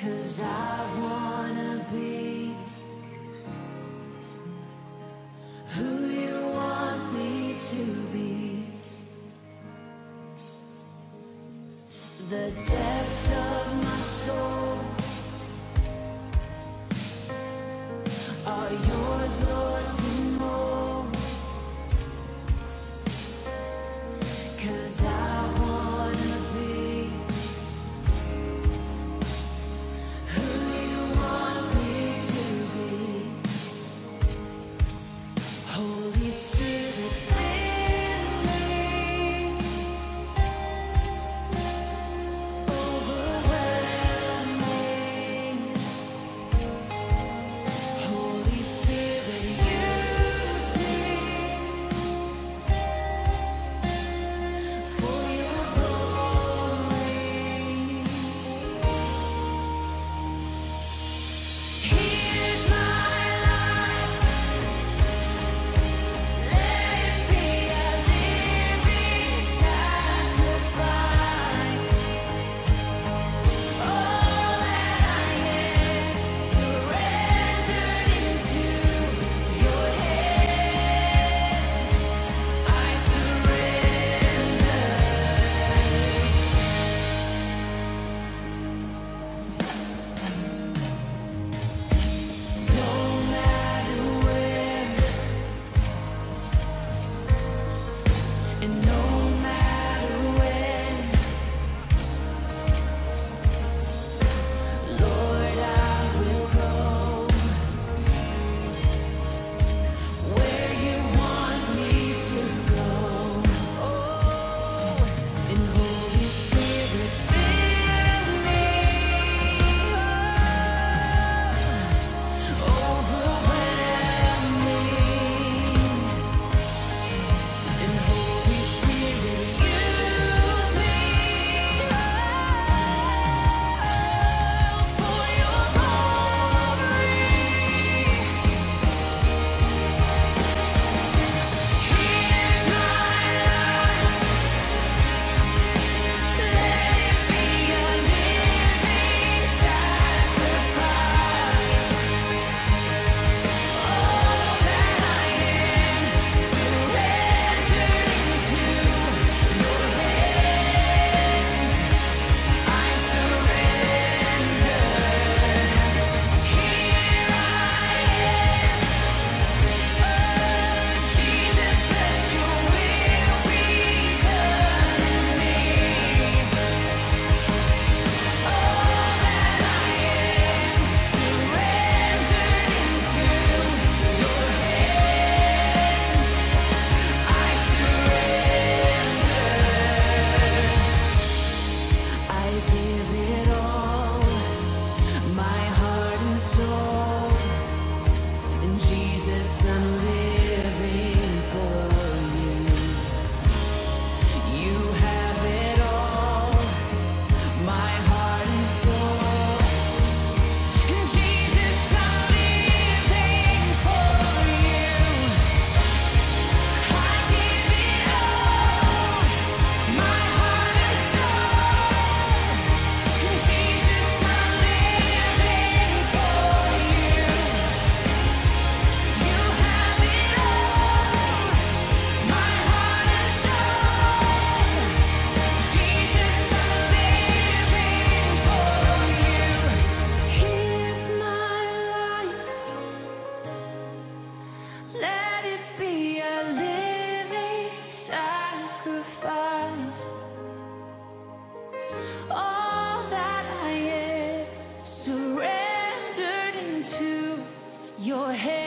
Cause I wanna be who you want me to be. The depths of my soul are yours, Lord, to know. Cause I Your head.